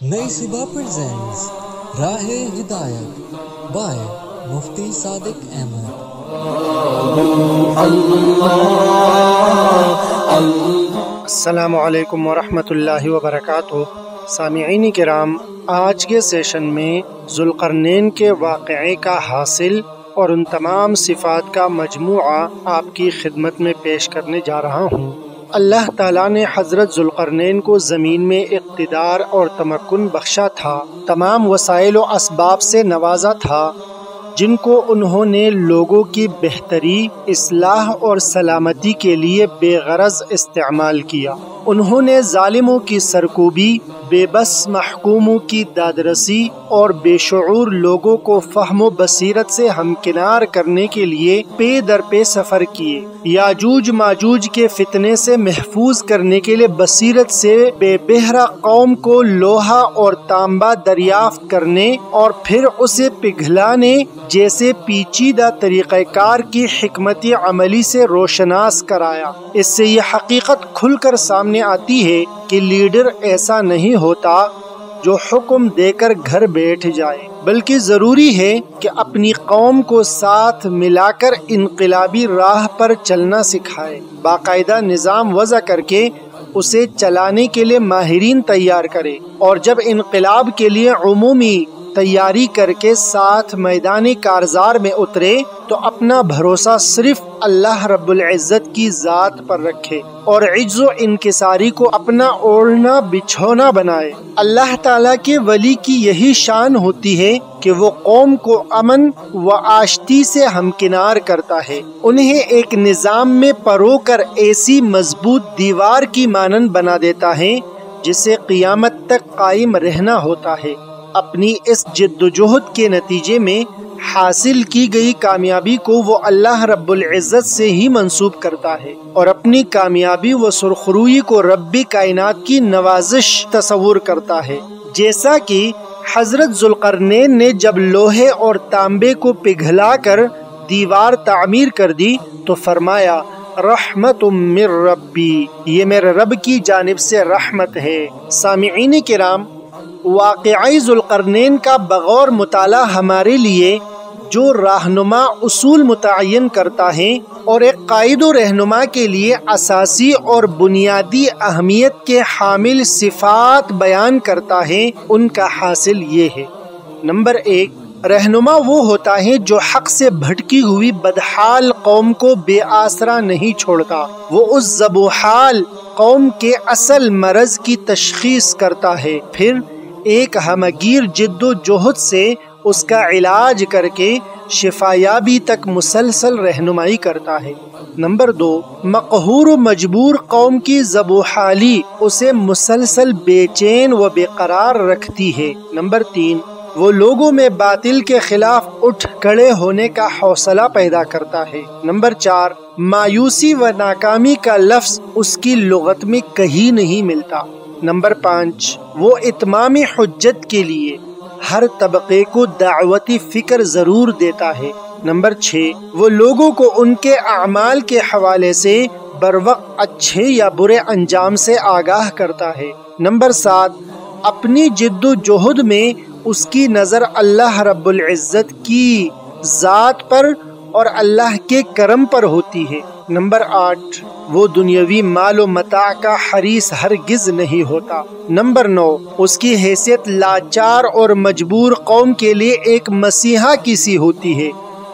नई सुबह प्रेजेंट्स राह हिदायत बाय मुफ्ती सादिक अहमद। असलकम वरहमतुल्लाहि वबरकातुहू सामीन कराम, आज के सेशन में जुल्करनैन के वाक़े का हासिल और उन तमाम सिफात का मजमू आपकी खिदमत में पेश करने जा रहा हूँ। अल्लाह ताला ने हज़रत जुल्करनैन को ज़मीन में इकतदार और तमक्न बख्शा था। तमाम वसाइल व से नवाजा था, जिनको उन्होंने लोगों की बेहतरी, इसलाह और सलामती के लिए बेगरज इस्तेमाल किया। उन्होंने जालिमों की सरकूबी, बेबस महकूमों की दादरसी और बेशूर लोगों को फहमो बसीरत से हमकिनार करने के लिए पे दर पे सफ़र किए। याजूज माजूज के फितने से महफूज करने के लिए बसीरत से बेबहरा कौम को लोहा और तांबा दरियाफ्त करने और फिर उसे पिघलाने जैसे पेचीदा तरीक़ाकार की हमत अमली से रोशनास कराया। इससे ये हकीकत खुलकर सामने आती है कि लीडर ऐसा नहीं होता जो हुक्म देकर घर बैठ जाए। बल्कि ज़रूरी है कि अपनी कौम को साथ मिलाकर इनकलाबी राह पर चलना सिखाए। बाकायदा निज़ाम वज़ा करके उसे चलाने के लिए माहरीन तैयार करे। और जब इनकलाब के लिए उमूमी तैयारी करके साथ मैदानी कारजार में उतरे तो अपना भरोसा सिर्फ़ अल्लाह रब्बुल इज़्ज़त की ज़ात पर रखे और इज्जो इनकिसारी को अपना ओढ़ना, बिछोना बनाए। अल्लाह ताला के वली की यही शान होती है कि वो कौम को अमन व आश्ती से हमकिनार करता है। उन्हें एक निज़ाम में परो कर ऐसी मज़बूत दीवार की मानन बना देता है, जिसे क़ियामत तक कायम रहना होता है। अपनी इस जद्दोजहद के नतीजे में हासिल की गई कामयाबी को वो अल्लाह रब्बुल इज़्ज़त से ही मंसूब करता है और अपनी कामयाबी व सुरखरुई को रब्बी कायनात की नवाजिश तस्वूर करता है। जैसा कि हज़रत जुल्करनैन ने जब लोहे और तांबे को पिघला कर दीवार तामीर कर दी तो फरमाया रहमत मिर रब्बी ये मेरे रब की जानब से रहमत है। सामीन कराम वाक़ का बगौर मुताला हमारे लिए जो रहनुमा उसूल मुतन करता है और एक कायद रहनुमा के लिए असासी और बुनियादी अहमियत के हामिल सिफात बयान करता है, उनका हासिल ये है। नंबर एक, रहनुमा वो होता है जो हक से भटकी हुई बदहाल कौम को बेआसरा नहीं छोड़ता। वो उस जबोहाल कौम के असल मरज की तशखीस करता है। फिर एक हमगीर जद्दोजहद से उसका इलाज करके शिफायाबी तक मुसलसल रहनुमाई करता है। नंबर दो, मकहूर मजबूर कौम की जबोहाली उसे मुसलसल बेचैन व बेकरार रखती है। नंबर तीन, वो लोगों में बातिल के खिलाफ उठ खड़े होने का हौसला पैदा करता है। नंबर चार, मायूसी व नाकामी का लफ्ज उसकी लगत में कहीं नहीं मिलता। नंबर पाँच, वो इतमामी हजत के लिए हर तबके को दावती फ़िक्र ज़रूर देता है। नंबर छः, वो लोगों को उनके अमाल के हवाले से बर वक्त अच्छे या बुरे अंजाम से आगाह करता है। नंबर सात, अपनी जिद्दोजहद में उसकी नज़र अल्लाह रब्बुल इज़्ज़त की ज़ात पर और अल्लाह के करम पर होती है। नंबर आठ, वो दुनियावी मालो मता का हरीस हर गिज नहीं होता। नंबर नौ, उसकी हैसियत लाचार और मजबूर कौम के लिए एक मसीहा की सी होती है।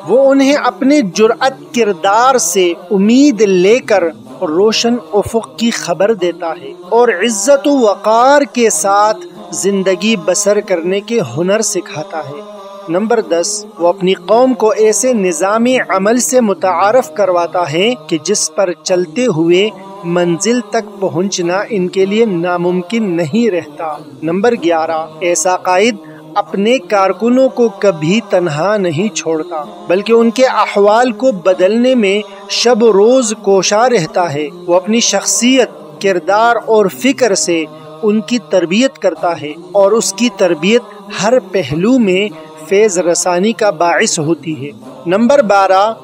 वो उन्हें अपने जुर्अत किरदार से उम्मीद लेकर रोशन उफुक की खबर देता है और इज़्ज़त वक़ार के साथ ज़िंदगी बसर करने के हुनर सिखाता है। नंबर दस, वो अपनी कौम को ऐसे निज़ामी अमल से मुतारफ करवाता है कि जिस पर चलते हुए मंजिल तक पहुँचना इनके लिए नामुमकिन नहीं रहता। नंबर ग्यारह, ऐसा कायद अपने कारकुनों को कभी तनहा नहीं छोड़ता, बल्कि उनके अहवाल को बदलने में शब रोज कोशा रहता है। वो अपनी शख्सियत, किरदार और फ़िक्र से उनकी तरबियत करता है और उसकी तरबियत हर पहलू में फ़ेज़ रसानी का बाइस होती है। नंबर बारह,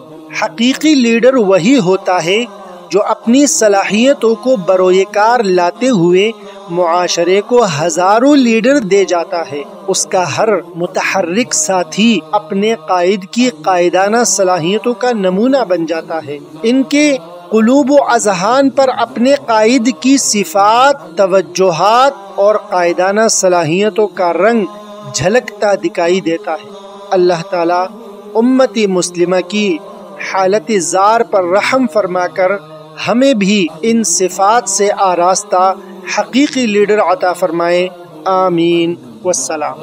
हकीकी लीडर वही होता है जो अपनी सलाहियतों को बरोकार लाते हुए मुआशरे को हज़ारों लीडर दे जाता है। उसका हर मुतहरिक साथी अपने कायद की कायदाना सलाहियतों का नमूना बन जाता है। इनके कुलूब अजहान पर अपने कायद की सिफात, तवज्जोहात और कायदाना सलाहियतों का रंग झलकता दिखाई देता है। अल्लाह ताला उम्मती मुस्लिम की हालत जार पर रहम फरमाकर हमें भी इन सिफात से आरास्ता हकीकी लीडर अता फरमाए। आमीन। वसलाम